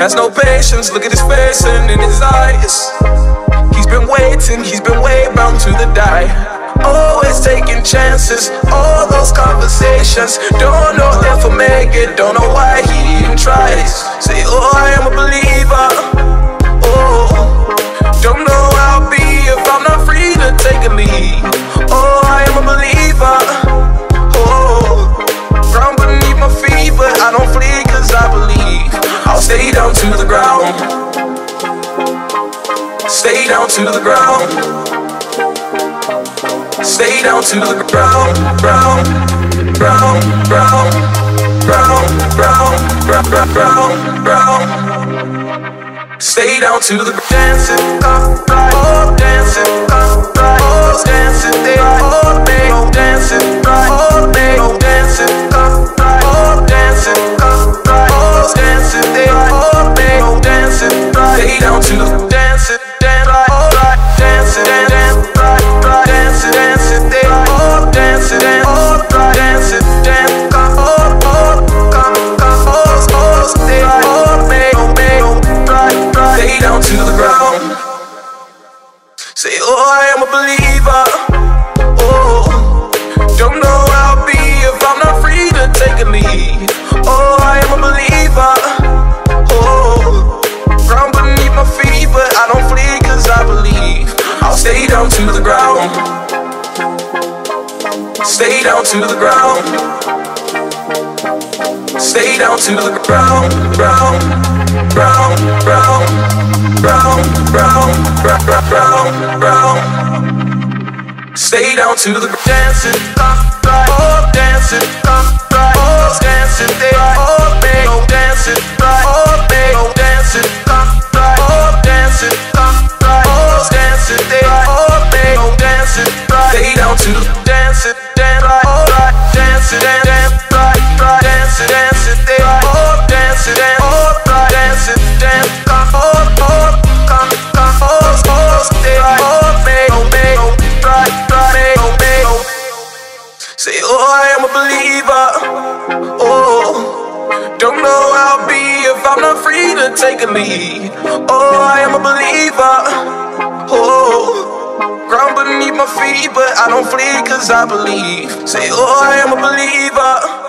Has no patience, look at his face and in his eyes. He's been waiting, he's been way bound to the die. Always taking chances, all those conversations. Don't know if I'll make it, don't know why he even tries. Say, oh, Stay down to the ground. Stay down to the ground, ground, ground, ground, ground, ground, ground, ground, ground. Stay down to the dancing, uh, I am a believer. Oh, don't know how I'll be if I'm not free to take a lead. Oh, I am a believer. Oh, ground beneath my feet, but I don't flee cause I believe. I'll stay down to the ground. Stay down to the ground. Stay down to the ground, ground, ground, ground, ground, ground, ground, ground, ground. Stay down to the dancing, uh, right, oh, dancing, uh, right, oh, dancing, they, oh, they, oh, dancing, right, oh, oh, dancing, right, oh, dancing, right, oh, dancing, they, oh, they, oh, dancing, right. Stay down to the oh, I am a believer. Oh, don't know how I'll be if I'm not free to take a lead. Oh, I am a believer. Oh, ground beneath my feet, but I don't flee cause I believe. Say, oh, I am a believer.